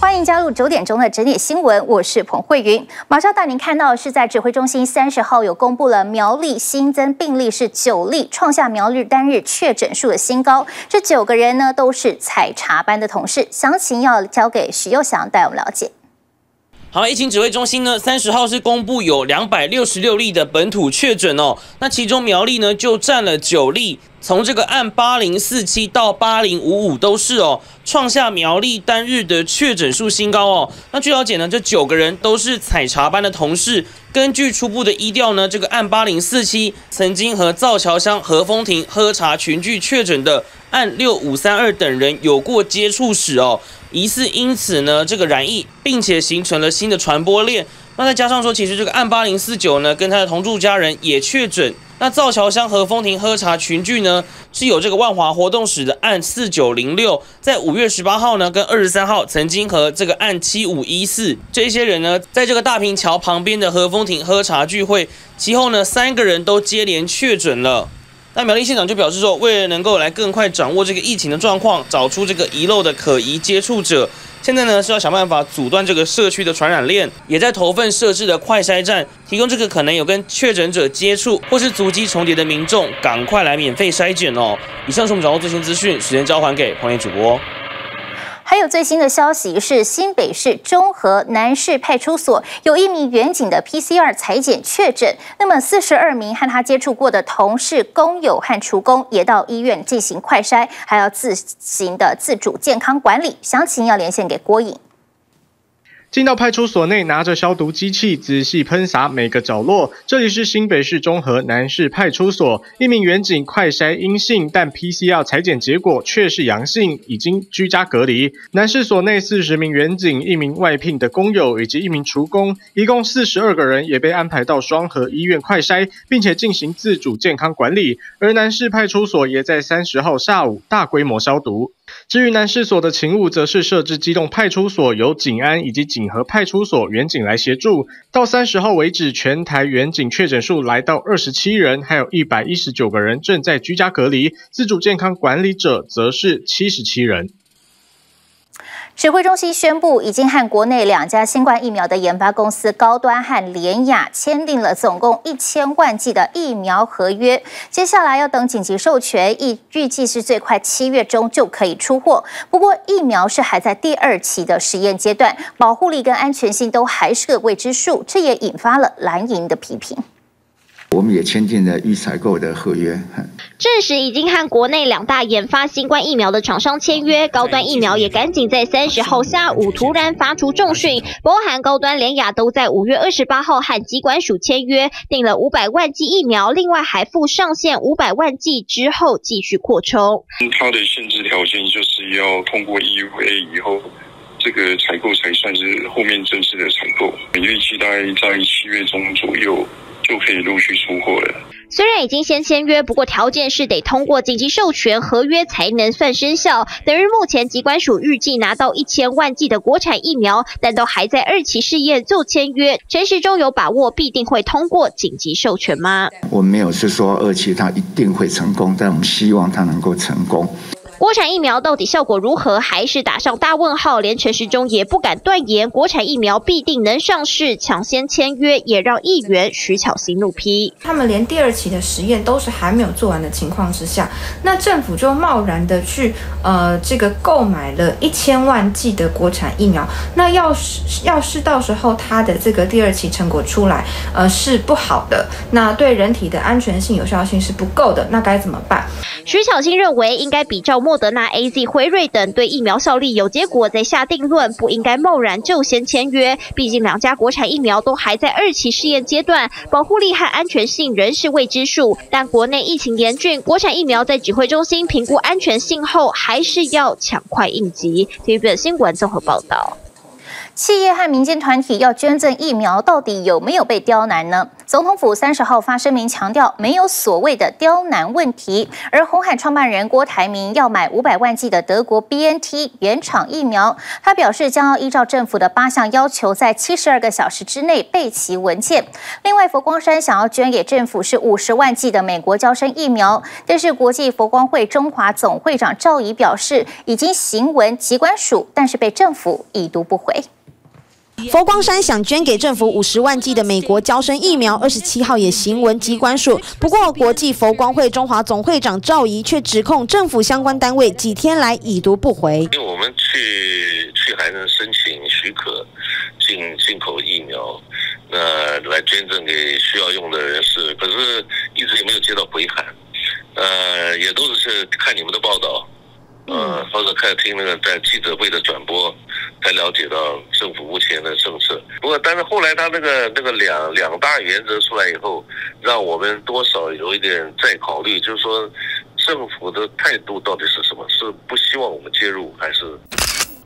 欢迎加入九点钟的整点新闻，我是彭慧云。马上带您看到是在指挥中心三十号有公布了苗栗新增病例是九例，创下苗栗单日确诊数的新高。这九个人呢都是采茶班的同事，详情要交给徐又祥带我们了解。好，疫情指挥中心呢，三十号是公布有两百六十六例的本土确诊哦，那其中苗栗呢就占了九例，从这个按八零四七到八零五五都是哦，创下苗栗单日的确诊数新高哦。那据了解呢，这九个人都是采茶班的同事，根据初步的医调呢，这个按八零四七曾经和造桥乡和风亭喝茶群聚确诊的按六五三二等人有过接触史哦。疑似因此呢，这个染疫，并且形成了新的传播链。那再加上说，其实这个案八零四九呢，跟他的同住家人也确诊。那造桥乡和风亭喝茶群聚呢，是有这个万华活动室的案四九零六，在五月十八号呢，跟二十三号曾经和这个案七五一四这些人呢，在这个大平桥旁边的和风亭喝茶聚会，其后呢，三个人都接连确诊了。那苗栗县长就表示说，为了能够来更快掌握这个疫情的状况，找出这个遗漏的可疑接触者，现在呢是要想办法阻断这个社区的传染链，也在投份设置的快筛站，提供这个可能有跟确诊者接触或是足迹重叠的民众，赶快来免费筛检哦。以上是我们掌握最新资讯，时间交还给黄连主播。还有最新的消息是，新北市中和南市派出所有一名远警的 PCR 裁检确诊，那么四十二名和他接触过的同事、工友和厨工也到医院进行快筛，还要自行的自主健康管理。详情要连线给郭颖。进到派出所内，拿着消毒机器仔细喷洒每个角落。这里是新北市中和南市派出所，一名员警快筛阴性，但 PCR 裁剪结果却是阳性，已经居家隔离。南市所内四十名员警、一名外聘的工友以及一名厨工，一共四十二个人也被安排到双河医院快筛，并且进行自主健康管理。而南市派出所也在三十号下午大规模消毒。至于南市所的勤务，则是设置机动派出所，由警安以及景和派出所员警来协助。到三十号为止，全台员警确诊数来到二十七人，还有一百一十九个人正在居家隔离，自主健康管理者则是七十七人。指挥中心宣布，已经和国内两家新冠疫苗的研发公司高端和联雅签订了总共一千万剂的疫苗合约。接下来要等紧急授权，预预计是最快七月中就可以出货。不过，疫苗是还在第二期的实验阶段，保护力跟安全性都还是个未知数，这也引发了蓝营的批评。我们也签订了预采购的合约，证实已经和国内两大研发新冠疫苗的厂商签约。高端疫苗也赶紧在三十号下午突然发出重讯，包含高端、联雅都在五月二十八号和机关署签约，订了五百万剂疫苗，另外还附上限五百万剂之后继续扩充。它的限制条件就是要通过 EUA 以后，这个采购才算是后面正式的采购。预期大概在七月中左右。就可以陆续出货了。虽然已经先签约，不过条件是得通过紧急授权合约才能算生效。等于目前疾管署预计拿到一千万剂的国产疫苗，但都还在二期试验就签约。陈时中有把握必定会通过紧急授权吗？我没有是说二期它一定会成功，但我们希望它能够成功。国产疫苗到底效果如何，还是打上大问号？连陈时中也不敢断言国产疫苗必定能上市，抢先签约也让议员徐巧芯怒批：他们连第二期的实验都是还没有做完的情况之下，那政府就贸然的去呃这个购买了一千万剂的国产疫苗，那要是要是到时候它的这个第二期成果出来，呃是不好的，那对人体的安全性、有效性是不够的，那该怎么办？徐巧芯认为应该比照。莫德纳、A Z、辉瑞等对疫苗效力有结果再下定论，不应该贸然就先签约。毕竟两家国产疫苗都还在二期试验阶段，保护力和安全性仍是未知数。但国内疫情严峻，国产疫苗在指挥中心评估安全性后，还是要抢快应急。TVB 新闻综合报道。企业和民间团体要捐赠疫苗，到底有没有被刁难呢？总统府三十号发声明强调，没有所谓的刁难问题。而红海创办人郭台铭要买五百万剂的德国 B N T 原厂疫苗，他表示将要依照政府的八项要求，在七十二个小时之内备齐文件。另外，佛光山想要捐给政府是五十万剂的美国交生疫苗，但是国际佛光会中华总会长赵怡表示，已经行文机关署，但是被政府已读不回。佛光山想捐给政府五十万剂的美国交生疫苗，二十七号也行文机关署。不过，国际佛光会中华总会长赵怡却指控政府相关单位几天来已读不回。因为我们去去还能申请许可进进口疫苗，那来捐赠给需要用的人士，可是一直也没有接到回函。呃，也都是看你们的报道，呃，或者看听那个在记者会的转播。才了解到政府目前的政策，不过但是后来他那个那个两两大原则出来以后，让我们多少有一点再考虑，就是说政府的态度到底是什么？是不希望我们介入，还是？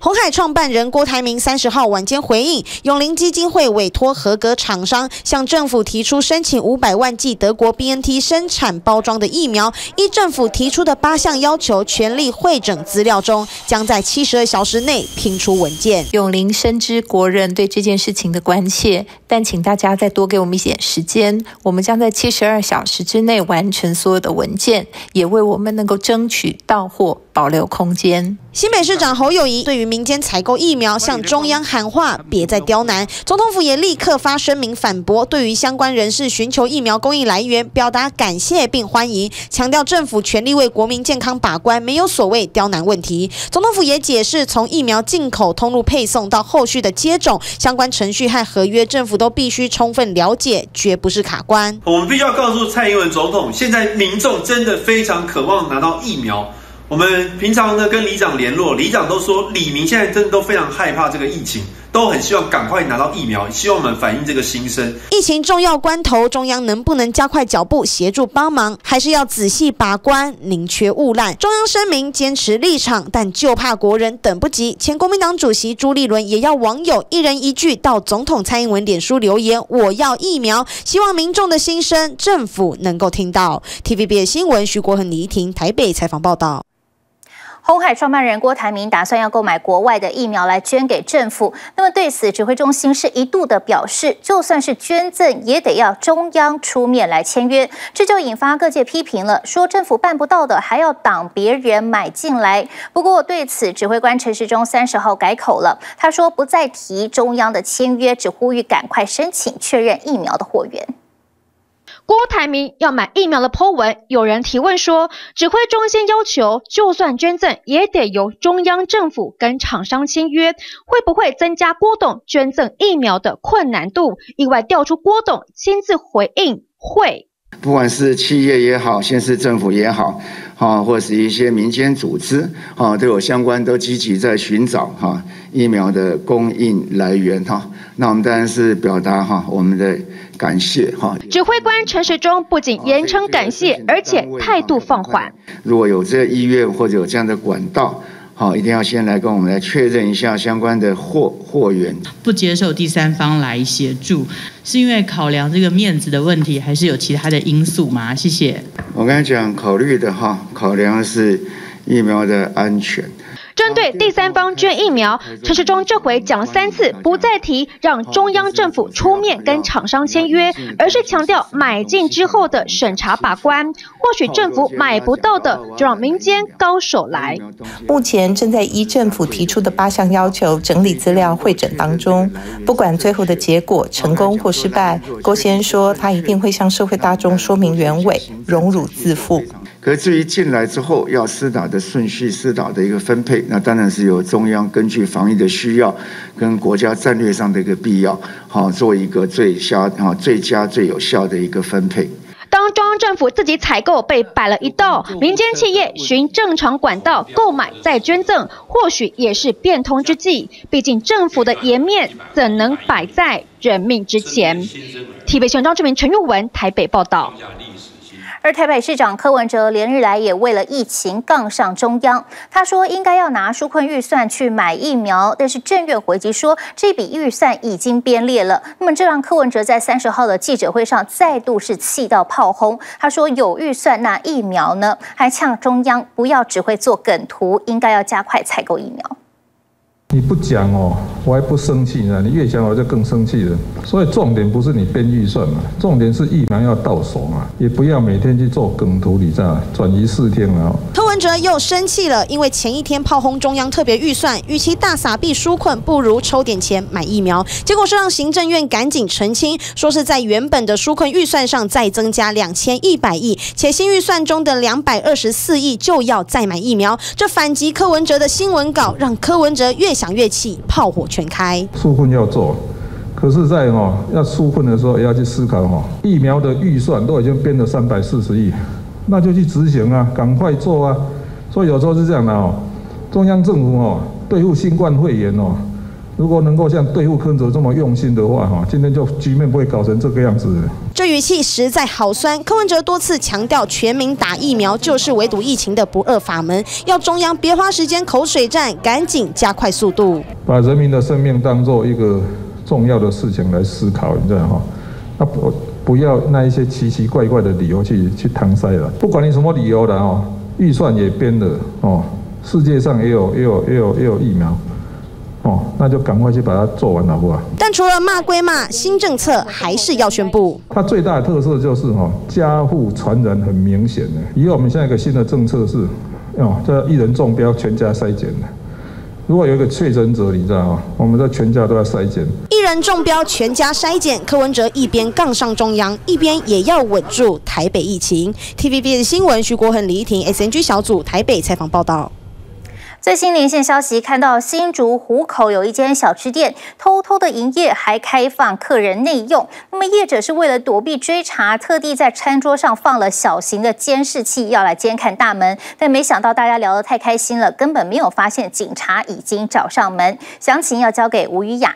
红海创办人郭台铭三十号晚间回应，永林基金会委托合格厂商向政府提出申请五百万剂德国 BNT 生产包装的疫苗，依政府提出的八项要求，全力会诊资料中，将在七十二小时内拼出文件。永林深知国人对这件事情的关切，但请大家再多给我们一点时间，我们将在七十二小时之内完成所有的文件，也为我们能够争取到货保留空间。新北市长侯友谊对于民间采购疫苗向中央喊话，别再刁难。总统府也立刻发声明反驳，对于相关人士寻求疫苗供应来源，表达感谢并欢迎，强调政府全力为国民健康把关，没有所谓刁难问题。总统府也解释，从疫苗进口、通路配送到后续的接种相关程序和合约，政府都必须充分了解，绝不是卡关。我们必须要告诉蔡英文总统，现在民众真的非常渴望拿到疫苗。我们平常呢跟里长联络，里长都说李明现在真的都非常害怕这个疫情，都很希望赶快拿到疫苗，希望我们反映这个心声。疫情重要关头，中央能不能加快脚步协助帮忙，还是要仔细把关，宁缺毋滥。中央声明坚持立场，但就怕国人等不及。前国民党主席朱立伦也要网友一人一句到总统蔡英文脸书留言：“我要疫苗。”希望民众的心声，政府能够听到。TVB 新闻徐国恒、李婷台北采访报道。红海创办人郭台铭打算要购买国外的疫苗来捐给政府，那么对此指挥中心是一度的表示，就算是捐赠，也得要中央出面来签约，这就引发各界批评了，说政府办不到的，还要挡别人买进来。不过对此，指挥官陈时中三十号改口了，他说不再提中央的签约，只呼吁赶快申请确认疫苗的货源。郭台铭要买疫苗的 Po 文，有人提问说，指挥中心要求，就算捐赠也得由中央政府跟厂商签约，会不会增加郭董捐赠疫苗的困难度？意外调出郭董亲自回应，会。不管是企业也好，县市政府也好，哈，或是一些民间组织，哈，都有相关，都积极在寻找哈疫苗的供应来源，哈。那我们当然是表达哈我们的感谢哈。指挥官陈时中不仅严称感谢，而且态度放缓。如果有这个意愿或者有这样的管道，好，一定要先来跟我们来确认一下相关的货货源。不接受第三方来协助，是因为考量这个面子的问题，还是有其他的因素吗？谢谢。我刚才讲考虑的哈，考量是疫苗的安全。针对第三方捐疫苗，陈时中这回讲了三次，不再提让中央政府出面跟厂商签约，而是强调买进之后的审查把关。或许政府买不到的，就让民间高手来。目前正在依政府提出的八项要求整理资料会诊当中，不管最后的结果成功或失败，郭先生说他一定会向社会大众说明原委，荣辱自负。可至于进来之后要施打的顺序、施打的一个分配，那当然是由中央根据防疫的需要跟国家战略上的一个必要，好做一个最佳、哈最佳、最有效的一个分配。当中央政府自己采购被摆了一道，民间企业循正常管道购买再捐赠，或许也是变通之计。毕竟政府的颜面怎能摆在人命之前？TVB 新闻张志明、陈玉文台北报道。而台北市长柯文哲连日来也为了疫情杠上中央，他说应该要拿纾困预算去买疫苗，但是政院回击说这笔预算已经编列了。那么这让柯文哲在三十号的记者会上再度是气到炮轰，他说有预算那疫苗呢？还呛中央不要只会做梗图，应该要加快采购疫苗。你不讲哦，我还不生气呢。你越讲，我就更生气了。所以重点不是你编预算嘛，重点是疫苗要到手嘛，也不要每天去做梗图，你知道转移视听了。柯文哲又生气了，因为前一天炮轰中央特别预算，与其大撒币纾困，不如抽点钱买疫苗。结果是让行政院赶紧澄清，说是在原本的纾困预算上再增加两千一百亿，且新预算中的两百二十四亿就要再买疫苗。这反击柯文哲的新闻稿，让柯文哲越。想乐器，炮火全开。纾困要做，可是，在哈要纾困的时候，也要去思考哈，疫苗的预算都已经编了三百四十亿，那就去执行啊，赶快做啊。所以有时候是这样的哦，中央政府哦，对付新冠肺炎哦。如果能够像对付柯文哲这么用心的话，哈，今天就局面不会搞成这个样子。这语气实在好酸。柯文哲多次强调，全民打疫苗就是围堵疫情的不二法门，要中央别花时间口水战，赶紧加快速度。把人民的生命当做一个重要的事情来思考，你知道哈？那不不要那一些奇奇怪怪的理由去去搪塞了。不管你什么理由的哦，预算也编了哦，世界上也有也有也有也有疫苗。哦，那就赶快去把它做完，好不好？但除了骂归骂，新政策还是要宣布。它最大的特色就是哈，家户传染很明显的。以后我们现在一个新的政策是，哦，这一人中标，全家筛检的。如果有一个确诊者，你知道吗？我们的全家都要筛检。一人中标，全家筛检。柯文哲一边杠上中央，一边也要稳住台北疫情。TVB 的新闻，徐国恒、李依婷，SNG 小组台北采访报道。最新连线消息，看到新竹湖口有一间小吃店偷偷的营业，还开放客人内用。那么业者是为了躲避追查，特地在餐桌上放了小型的监视器，要来监看大门。但没想到大家聊得太开心了，根本没有发现警察已经找上门。详情要交给吴雨雅。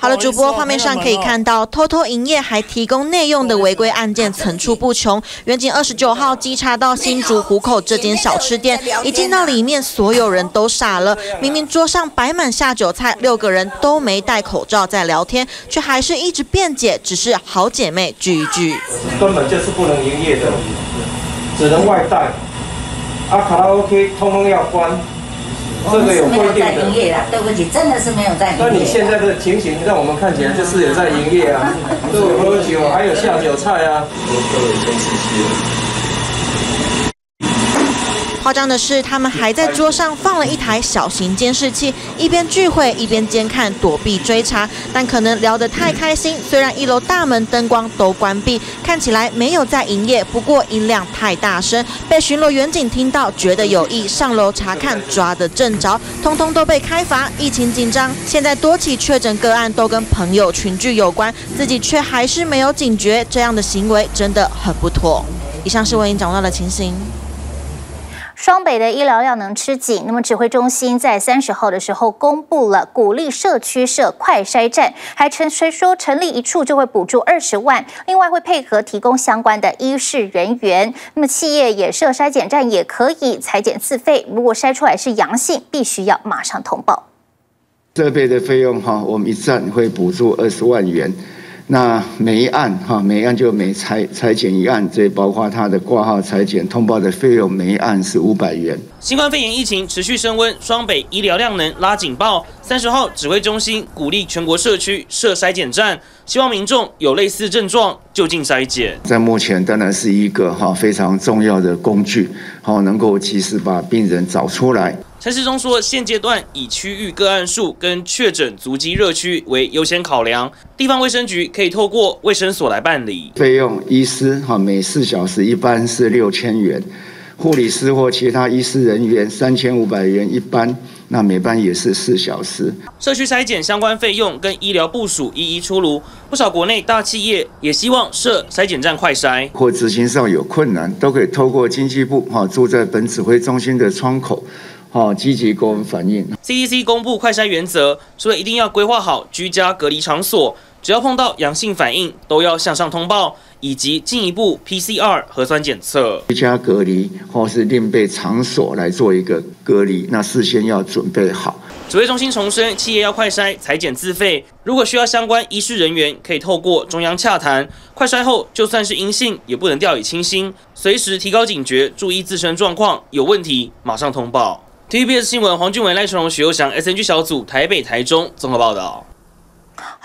好了，主播画面上可以看到，偷偷营业还提供内用的违规案件层出不穷。远景二十九号稽查到新竹湖口这间小吃店，一进到里面，所有人都傻了。明明桌上摆满下酒菜，六个人都没戴口罩在聊天，却还是一直辩解，只是好姐妹聚一聚。根本就是不能营业的，只能外带。啊，卡拉 OK 通通要关。这个有规定的。营业啦，对不起，真的是没有在营业。那你现在的情形让我们看起来就是有在营业啊，都有喝酒，还有下酒菜啊。夸张的是，他们还在桌上放了一台小型监视器，一边聚会一边监看，躲避追查。但可能聊得太开心，虽然一楼大门灯光都关闭，看起来没有在营业，不过音量太大声，被巡逻员警听到，觉得有意上楼查看，抓得正着，通通都被开罚。疫情紧张，现在多起确诊个案都跟朋友群聚有关，自己却还是没有警觉，这样的行为真的很不妥。以上是为您掌握的情形。双北的医疗量能吃紧，那么指挥中心在三十号的时候公布了鼓励社区设快筛站，还称谁说成立一处就会补助二十万，另外会配合提供相关的医事人员。那么企业也设筛检站，也可以裁剪自费，如果筛出来是阳性，必须要马上通报。设备的费用哈，我们一站会补助二十万元。那每一案哈，每一案就每裁裁剪一案，这包括他的挂号裁剪通报的费用，每一案是五百元。新冠肺炎疫情持续升温，双北医疗量能拉警报。三十号指挥中心鼓励全国社区设筛检站，希望民众有类似症状就近筛检。在目前当然是一个哈非常重要的工具，好能够及时把病人找出来。陈世忠说，现阶段以区域个案数跟确诊足迹热区为优先考量，地方卫生局可以透过卫生所来办理。费用，医师哈每四小时一般是六千元，护理师或其他医师人员三千五百元一班，那每班也是四小时。社区筛检相关费用跟医疗部署一一出炉，不少国内大企业也希望设筛检站快筛，或执行上有困难，都可以透过经济部哈住在本指挥中心的窗口。哦，积极跟我们反映。CDC 公布快筛原则，说一定要规划好居家隔离场所，只要碰到阳性反应，都要向上通报，以及进一步 PCR 核酸检测。居家隔离或是另备场所来做一个隔离，那事先要准备好。指挥中心重申，企业要快筛、裁剪自费。如果需要相关医师人员，可以透过中央洽谈。快筛后就算是阴性，也不能掉以轻心，随时提高警觉，注意自身状况，有问题马上通报。TBS 新闻，黄俊伟、赖春荣、许佑祥，SNG 小组台北、台中综合报道。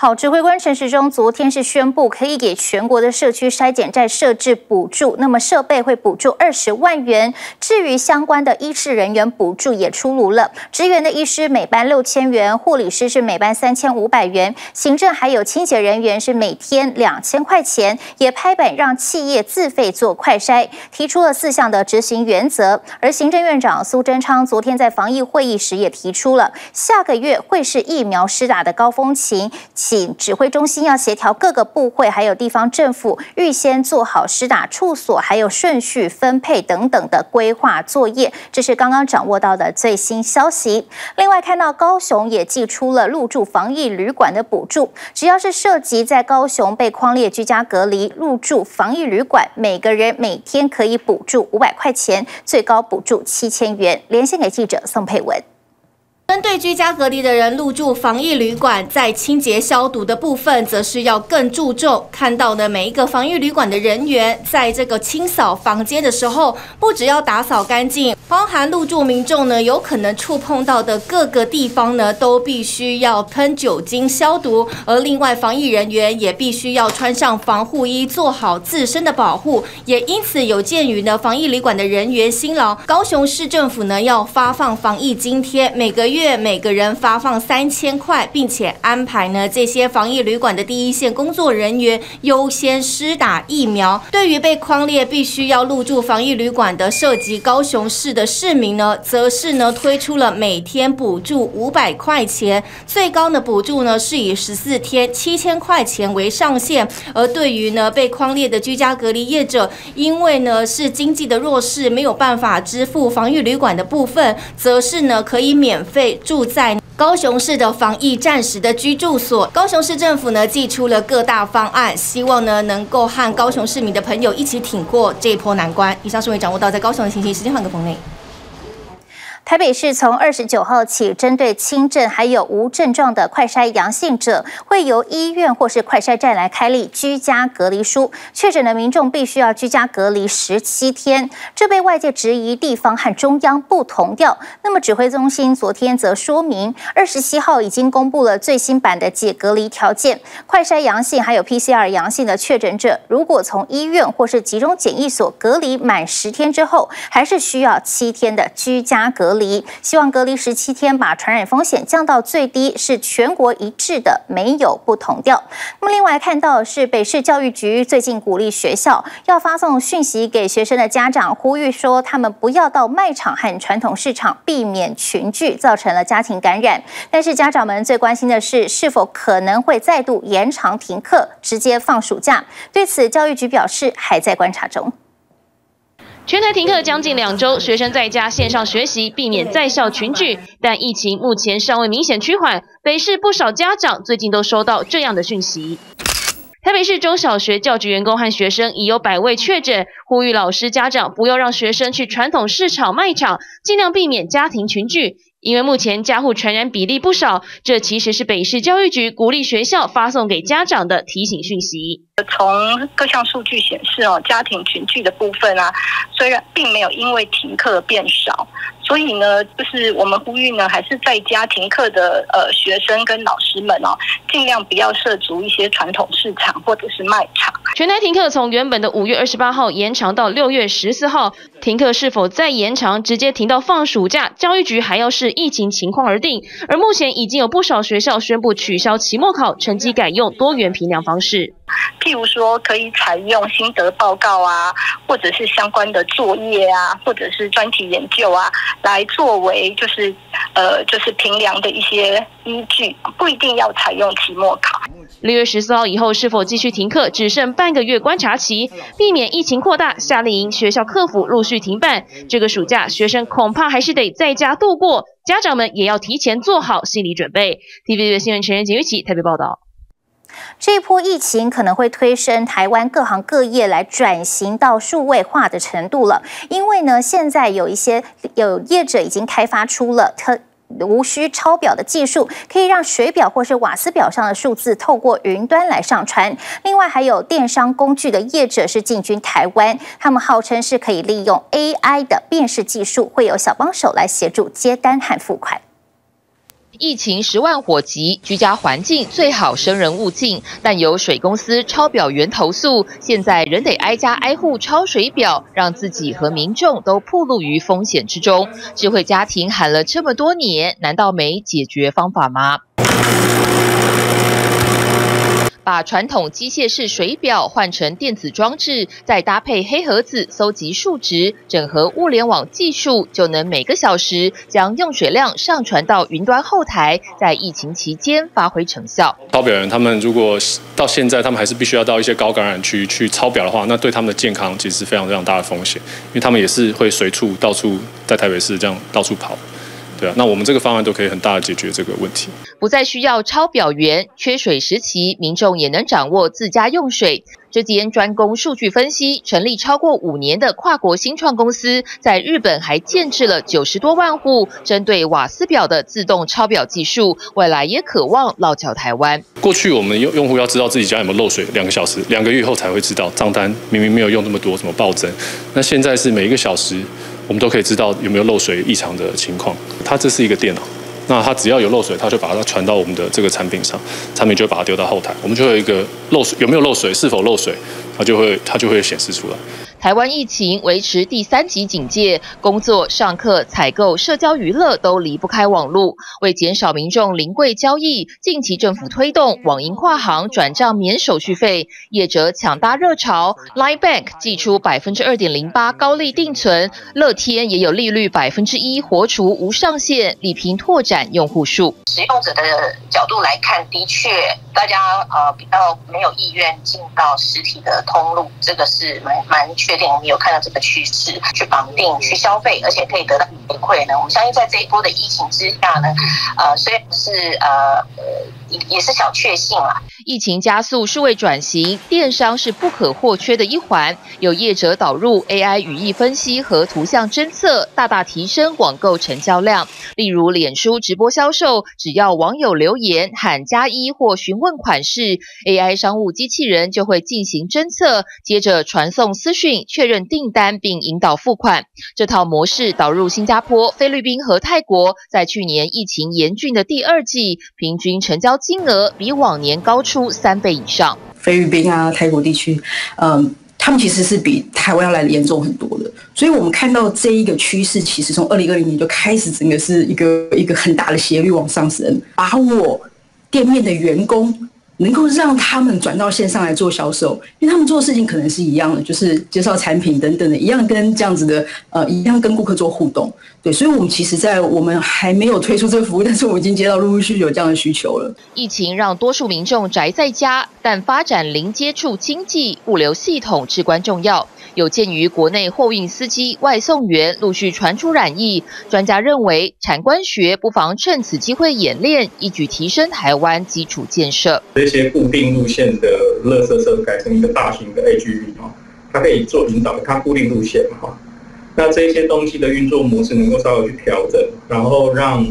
好，指挥官陈时中昨天是宣布，可以给全国的社区筛检站设置补助，那么设备会补助二十万元。至于相关的医师人员补助也出炉了，职员的医师每班六千元，护理师是每班三千五百元，行政还有清洁人员是每天两千块钱。也拍板让企业自费做快筛，提出了四项的执行原则。而行政院长苏贞昌昨天在防疫会议时也提出了，下个月会是疫苗施打的高峰期。请指挥中心要协调各个部会，还有地方政府，预先做好施打处所，还有顺序分配等等的规划作业。这是刚刚掌握到的最新消息。另外，看到高雄也寄出了入住防疫旅馆的补助，只要是涉及在高雄被框列居家隔离入住防疫旅馆，每个人每天可以补助五百块钱，最高补助七千元。连线给记者宋佩文。针对居家隔离的人入住防疫旅馆，在清洁消毒的部分，则是要更注重。看到的每一个防疫旅馆的人员，在这个清扫房间的时候，不只要打扫干净，包含入住民众呢，有可能触碰到的各个地方呢，都必须要喷酒精消毒。而另外，防疫人员也必须要穿上防护衣，做好自身的保护。也因此，有鉴于呢，防疫旅馆的人员辛劳，高雄市政府呢，要发放防疫津贴，每个月。月每个人发放三千块，并且安排呢这些防疫旅馆的第一线工作人员优先施打疫苗。对于被框列必须要入住防疫旅馆的涉及高雄市的市民呢，则是呢推出了每天补助五百块钱，最高的补助呢是以十四天七千块钱为上限。而对于呢被框列的居家隔离业者，因为呢是经济的弱势，没有办法支付防疫旅馆的部分，则是呢可以免费。住在高雄市的防疫暂时的居住所，高雄市政府呢寄出了各大方案，希望呢能够和高雄市民的朋友一起挺过这一波难关。以上是为掌握到在高雄的情形，时间换个棚内。台北市从二十九号起，针对轻症还有无症状的快筛阳性者，会由医院或是快筛站来开立居家隔离书。确诊的民众必须要居家隔离十七天。这被外界质疑地方和中央不同调。那么指挥中心昨天则说明，二十七号已经公布了最新版的解隔离条件。快筛阳性还有 PCR 阳性的确诊者，如果从医院或是集中检疫所隔离满十天之后，还是需要七天的居家隔离。离希望隔离十七天，把传染风险降到最低，是全国一致的，没有不同调。那么，另外看到是北市教育局最近鼓励学校要发送讯息给学生的家长，呼吁说他们不要到卖场和传统市场，避免群聚，造成了家庭感染。但是家长们最关心的是，是否可能会再度延长停课，直接放暑假？对此，教育局表示还在观察中。全台停课将近两周，学生在家线上学习，避免在校群聚。但疫情目前尚未明显趋缓，北市不少家长最近都收到这样的讯息。台北市中小学教职员工和学生已有百位确诊，呼吁老师家长不要让学生去传统市场卖场，尽量避免家庭群聚。因为目前家户传染比例不少，这其实是北市教育局鼓励学校发送给家长的提醒讯息。从各项数据显示，哦，家庭群聚的部分啊，虽然并没有因为停课变少。所以呢，就是我们呼吁呢，还是在家停课的呃学生跟老师们哦，尽量不要涉足一些传统市场或者是卖场。全台停课从原本的五月二十八号延长到六月十四号，停课是否再延长，直接停到放暑假，教育局还要视疫情情况而定。而目前已经有不少学校宣布取消期末考，成绩改用多元评量方式。譬如说，可以采用心得报告啊，或者是相关的作业啊，或者是专题研究啊，来作为就是呃就是评量的一些依据，不一定要采用期末考。六月十四号以后是否继续停课，只剩半个月观察期，避免疫情扩大。夏令营、学校客服陆续停办，这个暑假学生恐怕还是得在家度过，家长们也要提前做好心理准备。TVB 的新闻陈仁景一起特别报道。这一波疫情可能会推升台湾各行各业来转型到数位化的程度了，因为呢，现在有一些有业者已经开发出了特。无需抄表的技术，可以让水表或是瓦斯表上的数字透过云端来上传。另外，还有电商工具的业者是进军台湾，他们号称是可以利用 AI 的辨识技术，会有小帮手来协助接单和付款。疫情十万火急，居家环境最好生人勿近。但有水公司抄表员投诉，现在仍得挨家挨户抄水表，让自己和民众都暴露于风险之中。智慧家庭喊了这么多年，难道没解决方法吗？把传统机械式水表换成电子装置，再搭配黑盒子搜集数值，整合物联网技术，就能每个小时将用水量上传到云端后台，在疫情期间发挥成效。抄表员他们如果到现在，他们还是必须要到一些高感染区去抄表的话，那对他们的健康其实是非常非常大的风险，因为他们也是会随处到处在台北市这样到处跑。对啊，那我们这个方案都可以很大的解决这个问题，不再需要抄表员。缺水时期，民众也能掌握自家用水。这间专攻数据分析、成立超过五年的跨国新创公司，在日本还建制了九十多万户针对瓦斯表的自动抄表技术，未来也渴望落脚台湾。过去我们用用户要知道自己家有没有漏水，两个小时、两个月后才会知道账单明明没有用那么多，怎么暴增？那现在是每一个小时。我们都可以知道有没有漏水异常的情况。它这是一个电脑，那它只要有漏水，它就把它传到我们的这个产品上，产品就会把它丢到后台，我们就会有一个漏水有没有漏水，是否漏水，它就会它就会显示出来。台湾疫情维持第三级警戒，工作、上课、采购、社交娱乐都离不开网络。为减少民众临柜交易，近期政府推动网银跨行转账免手续费，业者抢搭热潮。Line Bank 寄出百分之二点零八高利定存，乐天也有利率百分之一活除无上限，力拼拓展用户数。使用者的角度来看，的确大家呃比较没有意愿进到实体的通路，这个是蛮蛮确。我们有看到这个趋势，去绑定、去消费，而且可以得到回馈呢。我们相信，在这一波的疫情之下呢，呃，虽然是呃呃，也是小确幸啊。疫情加速数位转型，电商是不可或缺的一环。有业者导入 AI 语义分析和图像侦测，大大提升网购成交量。例如，脸书直播销售，只要网友留言喊加一或询问款式，AI 商务机器人就会进行侦测，接着传送私讯确认订单并引导付款。这套模式导入新加坡、菲律宾和泰国，在去年疫情严峻的第二季，平均成交金额比往年高出。三倍以上，菲律宾啊、泰国地区，嗯，他们其实是比台湾要来的严重很多的。所以，我们看到这一个趋势，其实从二零二零年就开始，整个是一个一个很大的斜率往上升，把我店面的员工。能够让他们转到线上来做销售，因为他们做的事情可能是一样的，就是介绍产品等等的，一样跟这样子的，呃，一样跟顾客做互动。对，所以，我们其实，在我们还没有推出这个服务，但是我们已经接到陆陆续续有这样的需求了。疫情让多数民众宅在家，但发展零接触经济，物流系统至关重要。有鉴于国内货运司机、外送员陆续传出染疫，专家认为产官学不妨趁此机会演练，一举提升台湾基础建设。这些固定路线的垃圾车改成一个大型的 AGV，它可以做引导，它固定路线哈。那这些东西的运作模式能够稍微去调整，然后让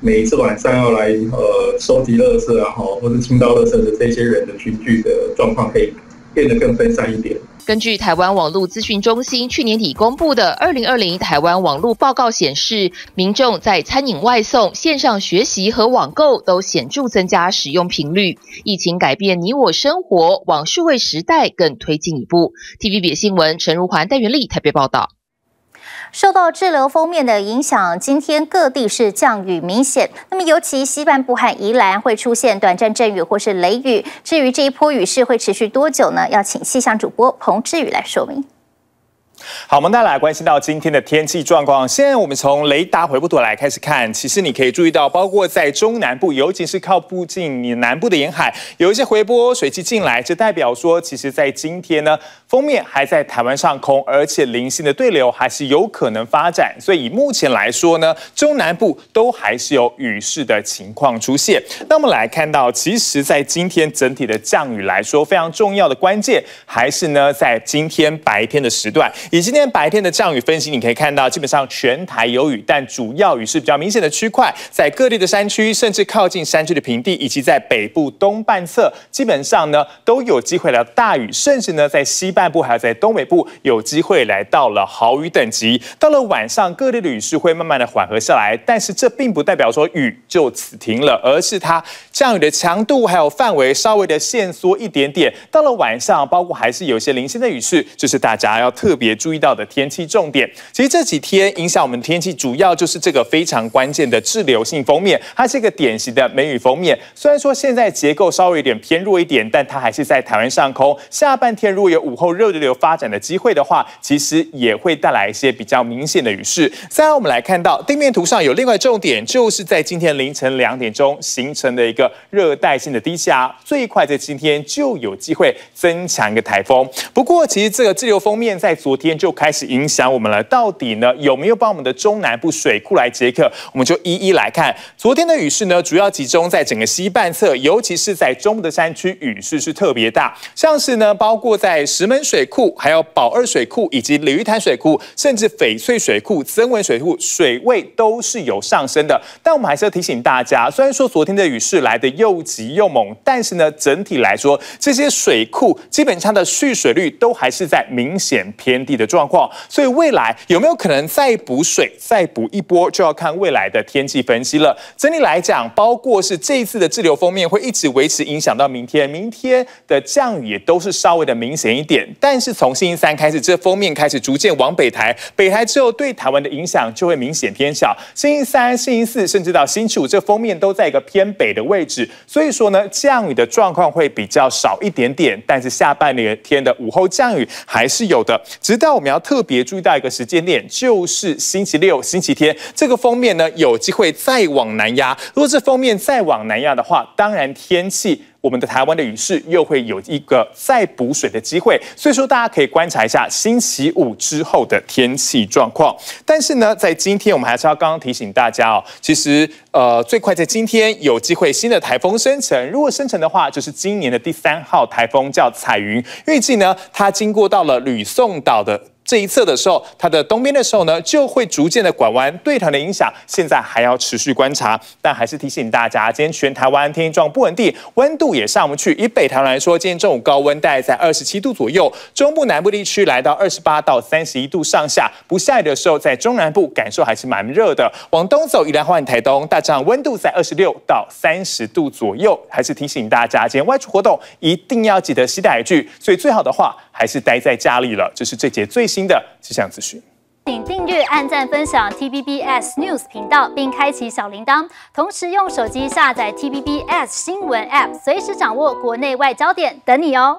每一次晚上要来呃收集垃圾啊哈，或者清到垃圾的这些人的群聚的状况可以变得更分散一点。根据台湾网络资讯中心去年底公布的《二零二零台湾网络报告》显示，民众在餐饮外送、线上学习和网购都显著增加使用频率。疫情改变你我生活，往数位时代更推进一步。TVB 新闻陈如环、戴元丽特别报道。受到滞留封面的影响，今天各地是降雨明显。那么，尤其西半部和宜兰会出现短暂阵雨或是雷雨。至于这一波雨势会持续多久呢？要请气象主播彭志宇来说明。好，我们再来关心到今天的天气状况。现在我们从雷达回波图来开始看，其实你可以注意到，包括在中南部，尤其是靠附近你南部的沿海，有一些回波水汽进来，这代表说，其实在今天呢，封面还在台湾上空，而且零星的对流还是有可能发展。所以以目前来说呢，中南部都还是有雨势的情况出现。那我们来看到，其实，在今天整体的降雨来说，非常重要的关键还是呢，在今天白天的时段。以今天白天的降雨分析，你可以看到，基本上全台有雨，但主要雨势比较明显的区块，在各地的山区，甚至靠近山区的平地，以及在北部东半侧，基本上呢都有机会来大雨，甚至呢在西半部还有在东北部有机会来到了豪雨等级。到了晚上，各地的雨势会慢慢的缓和下来，但是这并不代表说雨就此停了，而是它降雨的强度还有范围稍微的限缩一点点。到了晚上，包括还是有些零星的雨势，就是大家要特别注意到的天气重点。其实这几天影响我们天气，主要就是这个非常关键的滞留性封面，它是一个典型的梅雨封面。虽然说现在结构稍微有点偏弱一点，但它还是在台湾上空。下半天如果有午后热流发展的机会的话，其实也会带来一些比较明显的雨势。再来，我们来看到地面图上有另外重点，就是在今天凌晨两点钟形成的一个热带性的低气压，最快在今天就有机会增强一个台风。不过，其实这个滞留封面在昨天就开始影响我们了。到底呢有没有帮我们的中南部水库来接客？我们就一一来看。昨天的雨势呢，主要集中在整个西半侧，尤其是在中部的山区，雨势是特别大。像是呢，包括在石门水库、还有宝二水库以及鲤鱼潭水库，甚至翡翠水库、增文水库，水位都是有上升的。但我们还是要提醒大家，虽然说昨天的雨势来的又急又猛，但是呢，整体来说，这些水库基本上的蓄水率都还是在明显偏低的状况。所以未来有没有可能再补水、再补一波，就要看未来的天气分析了。整体来讲，包括是这一次的滞留封面会一直维持影响到明天，明天的降雨也都是稍微的明显一点。但是从星期三开始，这封面开始逐渐往北台，北台之后对台湾的影响就会明显偏小。星期三、星期四，甚至到星期五，这封面都在一个偏北的位置，所以说呢，降雨的状况会比较少一点点。但是下半年天的午后降雨还是有的。直到那我们要特别注意到一个时间点，就是星期六、星期天，这个封面呢有机会再往南压。如果这封面再往南压的话，当然天气。我们的台湾的雨势又会有一个再补水的机会，所以说大家可以观察一下星期五之后的天气状况。但是呢，在今天我们还是要刚刚提醒大家哦，其实呃最快在今天有机会新的台风生成，如果生成的话，就是今年的第三号台风叫彩云，预计呢它经过到了吕宋岛的。这一侧的时候，它的东边的时候呢，就会逐渐的拐弯，对它的影响现在还要持续观察。但还是提醒大家，今天全台湾天气状不稳定，温度也上不去。以北台湾来说，今天中午高温大概在二十七度左右，中部南部地区来到二十八到三十一度上下。不下雨的时候，在中南部感受还是蛮热的。往东走，宜兰换台东，大致上温度在二十六到三十度左右。还是提醒大家，今天外出活动一定要记得携带雨具。所以最好的话，还是待在家里了。这是这节最新。的气象资讯，请订阅、按赞、分享 TBS News 频道，并开启小铃铛。同时用手机下载 TBS 新闻 App，随时掌握国内外焦点，等你哦。